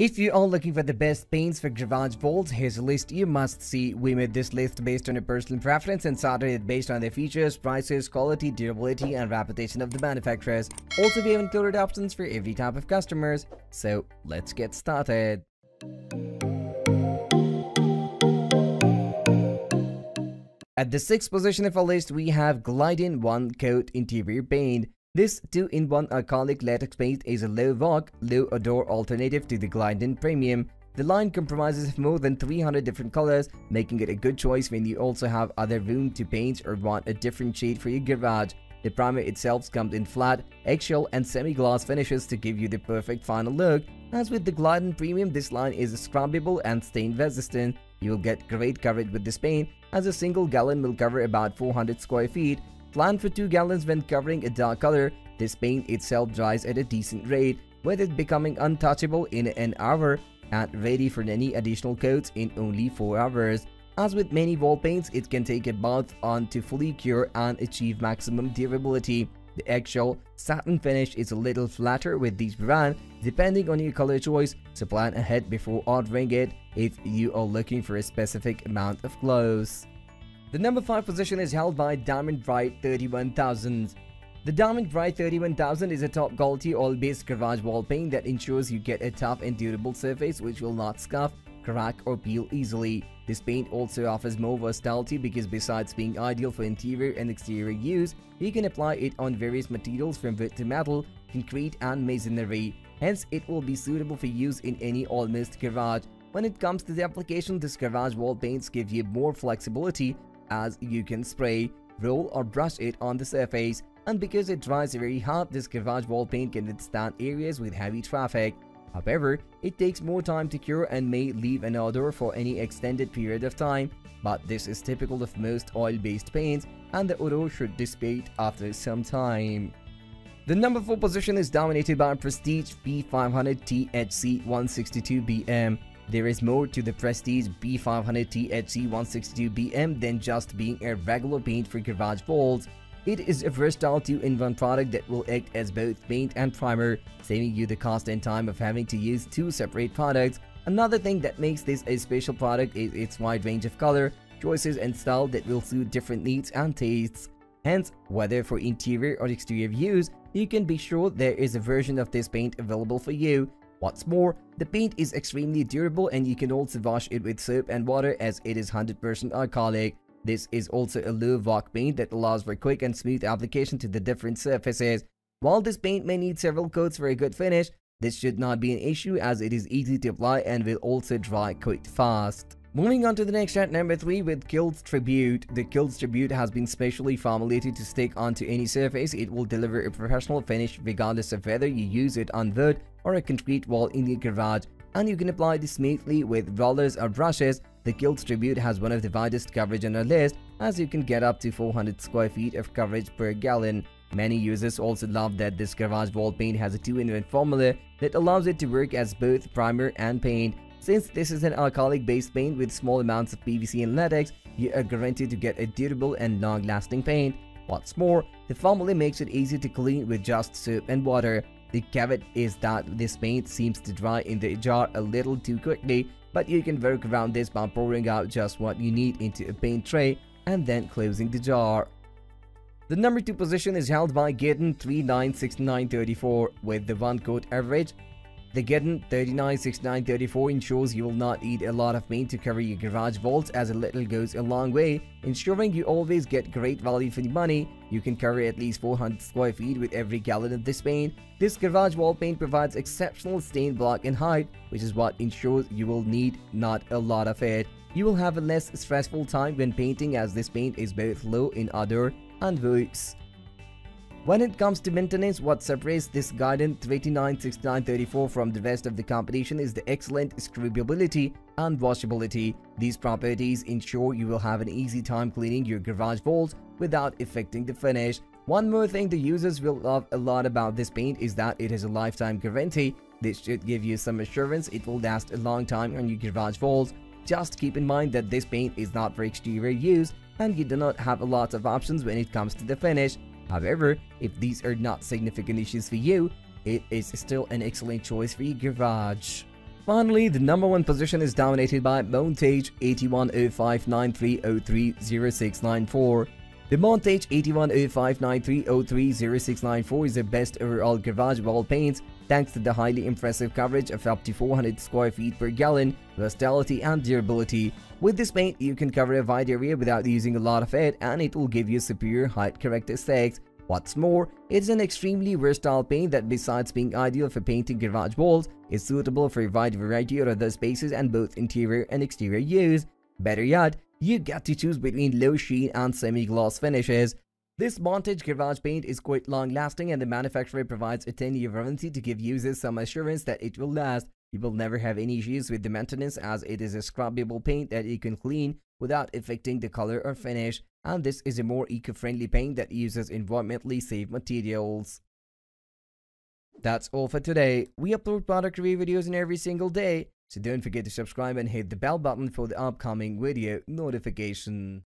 If you are looking for the best paints for garage vaults, here's a list you must see. We made this list based on a personal preference and sorted it based on their features, prices, quality, durability, and reputation of the manufacturers. Also, we have included options for every type of customers. So, let's get started. At the sixth position of our list, we have Glidden 1 Coat Interior Paint. This 2-in-1 alcoholic latex paint is a low VOC, low odor alternative to the Glidden Premium. The line comprises more than 300 different colors, making it a good choice when you also have other room to paint or want a different shade for your garage. The primer itself comes in flat, eggshell and semi-gloss finishes to give you the perfect final look. As with the Glidden Premium, this line is scrubbable and stain resistant. You'll get great coverage with this paint, as a single gallon will cover about 400 square feet Plan for 2 gallons when covering a dark color. This paint itself dries at a decent rate, with it becoming untouchable in an hour and ready for any additional coats in only 4 hours. As with many wall paints, it can take a month on to fully cure and achieve maximum durability. The eggshell satin finish is a little flatter with these brand depending on your color choice, so plan ahead before ordering it if you are looking for a specific amount of glows. The number 5 position is held by Diamond Brite 31000. The Diamond Brite 31000 is a top quality oil-based garage wall paint that ensures you get a tough and durable surface which will not scuff, crack or peel easily. This paint also offers more versatility because besides being ideal for interior and exterior use, you can apply it on various materials from wood to metal, concrete and masonry. Hence, it will be suitable for use in any almost garage. When it comes to the application, this garage wall paints give you more flexibility as you can spray, roll or brush it on the surface and because it dries very hard, this garage wall paint can withstand areas with heavy traffic. However, it takes more time to cure and may leave an odor for any extended period of time, but this is typical of most oil-based paints and the odor should dissipate after some time. The number 4 position is dominated by Prestige P500 THC 162BM. There is more to the Prestige P500 THC162BM than just being a regular paint for garage vaults. It is a versatile 2-in-1 product that will act as both paint and primer, saving you the cost and time of having to use two separate products. Another thing that makes this a special product is its wide range of color, choices and style that will suit different needs and tastes. Hence, whether for interior or exterior use, you can be sure there is a version of this paint available for you. What's more, the paint is extremely durable and you can also wash it with soap and water as it is 100% alcoholic. This is also a low VOC paint that allows for quick and smooth application to the different surfaces. While this paint may need several coats for a good finish, this should not be an issue as it is easy to apply and will also dry quite fast. Moving on to the next at number 3 with Kilz Tribute. The Kilz Tribute has been specially formulated to stick onto any surface. It will deliver a professional finish regardless of whether you use it on wood or a concrete wall in your garage. And you can apply this smoothly with rollers or brushes. The Kilz Tribute has one of the widest coverage on our list as you can get up to 400 square feet of coverage per gallon. Many users also love that this garage wall paint has a 2-in-1 formula that allows it to work as both primer and paint. Since this is an alcoholic based paint with small amounts of PVC and latex, you are guaranteed to get a durable and long-lasting paint. What's more, the formula makes it easy to clean with just soap and water. The caveat is that this paint seems to dry in the jar a little too quickly, but you can work around this by pouring out just what you need into a paint tray and then closing the jar. The number 2 position is held by Gaydon 396934 with the 1 coat average the Gaydon 396934 ensures you will not need a lot of paint to cover your garage vaults as a little goes a long way, ensuring you always get great value for the money. You can cover at least 400 square feet with every gallon of this paint. This garage wall paint provides exceptional stain block and height, which is what ensures you will need not a lot of it. You will have a less stressful time when painting as this paint is both low in odor and works. When it comes to maintenance, what separates this Gaydon 396934 from the rest of the competition is the excellent scrubbability and washability. These properties ensure you will have an easy time cleaning your garage walls without affecting the finish. One more thing the users will love a lot about this paint is that it has a lifetime guarantee. This should give you some assurance it will last a long time on your garage walls. Just keep in mind that this paint is not for exterior use and you do not have a lot of options when it comes to the finish. However, if these are not significant issues for you, it is still an excellent choice for your garage. Finally, the number one position is dominated by Montage 810593030694. The Montage 810593030694 is the best overall garage wall paint thanks to the highly impressive coverage of up to 400 square feet per gallon, versatility and durability. With this paint, you can cover a wide area without using a lot of it and it will give you superior height correct aesthetics. What's more, it's an extremely versatile paint that besides being ideal for painting garage walls, is suitable for a wide variety of other spaces and both interior and exterior use. Better yet, you get to choose between low sheen and semi-gloss finishes. This Montage Garage paint is quite long-lasting and the manufacturer provides a 10-year warranty to give users some assurance that it will last. You will never have any issues with the maintenance as it is a scrubbable paint that you can clean without affecting the color or finish and this is a more eco-friendly paint that uses environmentally safe materials. That's all for today. We upload product review videos in every single day, so don't forget to subscribe and hit the bell button for the upcoming video notification.